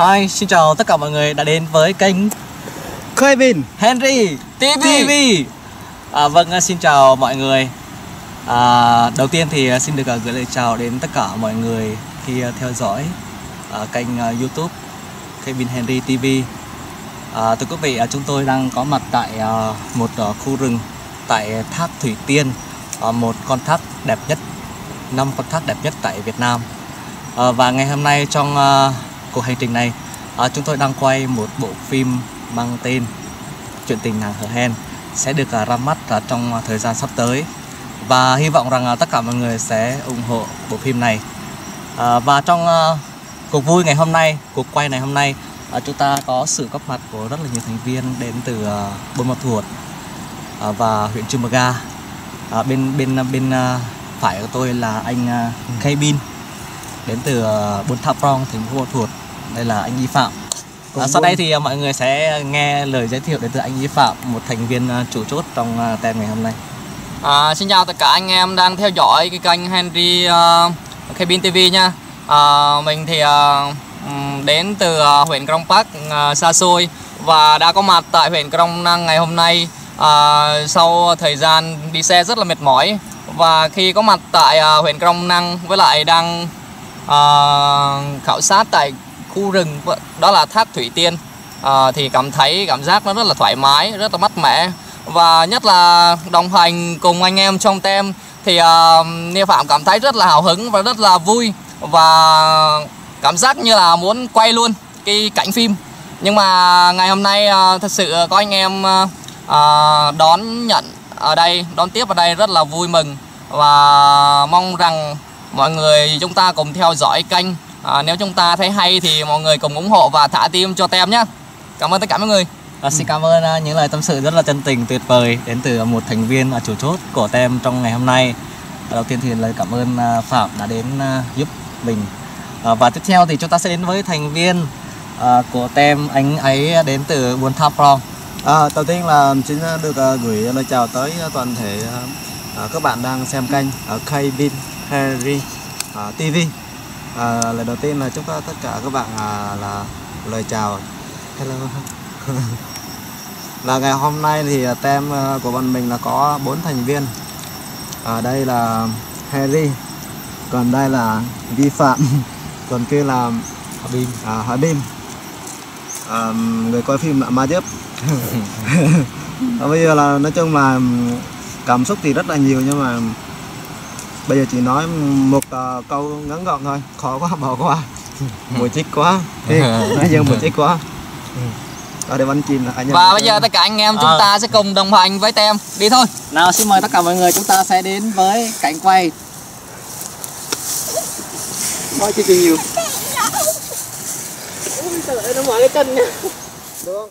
Hi, xin chào tất cả mọi người đã đến với kênh Kevin Henry TV. TV. À, vâng, xin chào mọi người. À, đầu tiên thì xin được à, gửi lời chào đến tất cả mọi người khi à, theo dõi à, kênh à, YouTube Kevin Henry TV. À, thưa quý vị, chúng tôi đang có mặt tại à, một à, khu rừng tại thác Thủy Tiên, à, một con thác đẹp nhất, năm con thác đẹp nhất tại Việt Nam. À, và ngày hôm nay trong à, cuộc hành trình này, à, chúng tôi đang quay một bộ phim mang tên Chuyện tình nàng hở hen sẽ được à, ra mắt à, trong à, thời gian sắp tới và hy vọng rằng à, tất cả mọi người sẽ ủng hộ bộ phim này. À, và trong à, cuộc vui ngày hôm nay, cuộc quay ngày hôm nay, à, chúng ta có sự góp mặt của rất là nhiều thành viên đến từ à, Buôn Ma Thuột à, và huyện Chư Mờ Ga. À, bên bên bên à, phải của tôi là anh à, Kay Bin đến từ à, Buôn Tháp Rong, thành phố Buôn Ma Thuột. Đây là anh Y Phạm. À, sau đây thì à, mọi người sẽ nghe lời giới thiệu đến từ anh Y Phạm, một thành viên à, chủ chốt trong à, tem ngày hôm nay. À, xin chào tất cả anh em đang theo dõi cái kênh Henry uh, Cabin TV nha. À, mình thì uh, đến từ uh, huyện Krông Park uh, xa xôi và đã có mặt tại huyện Krông Năng ngày hôm nay à, sau thời gian đi xe rất là mệt mỏi và khi có mặt tại uh, huyện Krông Năng với lại đang uh, khảo sát tại khu rừng đó là thác Thủy Tiên. À, thì cảm thấy cảm giác nó rất là thoải mái rất là mát mẻ. Và nhất là đồng hành cùng anh em trong tem thì uh, Nia Phạm cảm thấy rất là hào hứng và rất là vui và cảm giác như là muốn quay luôn cái cảnh phim. Nhưng mà ngày hôm nay uh, thật sự có anh em uh, đón nhận ở đây đón tiếp ở đây rất là vui mừng. Và mong rằng mọi người chúng ta cùng theo dõi kênh à, nếu chúng ta thấy hay thì mọi người cùng ủng hộ và thả tim cho tem nhé cảm ơn tất cả mọi người À, xin cảm ơn à, những lời tâm sự rất là chân tình tuyệt vời đến từ một thành viên à, chủ chốt của tem trong ngày hôm nay. À, đầu tiên thì lời cảm ơn Phạm đã đến giúp mình. Và tiếp theo thì chúng ta sẽ đến với thành viên của tem anh ấy đến từ Buôn Tháp Rong. à, Đầu tiên là xin được gửi lời chào tới toàn thể các bạn đang xem kênh ở Kevin Harry TV à, Lời đầu tiên là chúc tất cả các bạn à, là lời chào. Hello. Là ngày hôm nay thì tem à, của bọn mình là có bốn thành viên. À, đây là Harry còn đây là vi phạm còn kia là Habib à, Habib à, người coi phim là ma giúp bây giờ là nói chung là cảm xúc thì rất là nhiều nhưng mà bây giờ chỉ nói một à, câu ngắn gọn thôi. Khó quá bỏ qua. Mùi chích quá. Nói giờ mùi chích quá. Ở đây bắn chim là anh và bây giờ tất cả anh em chúng À. ta sẽ cùng đồng hành với tem. Đi thôi. Nào xin mời tất cả mọi người chúng ta sẽ đến với cảnh quay. nói chi nhiều. Ôi trời ơi, nó mở cái chân nha